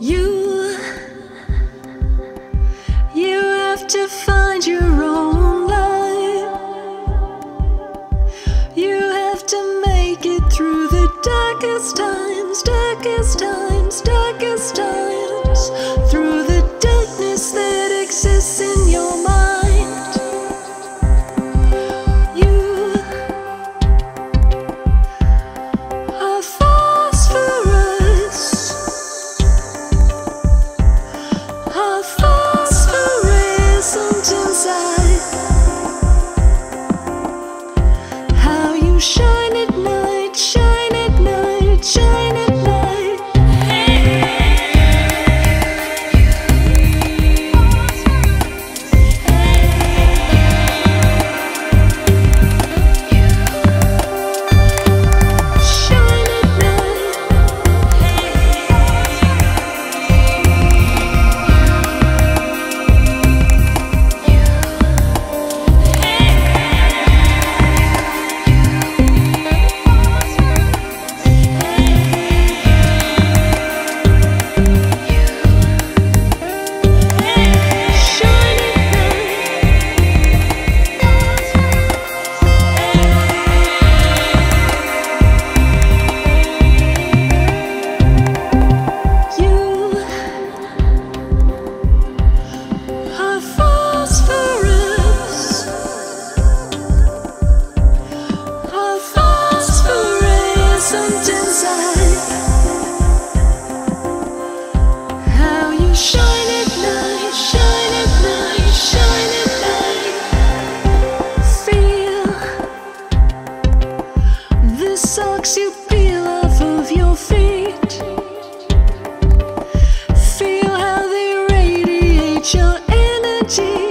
You, you have to find your own light. You have to make it through the darkest times, darkest times, darkest 心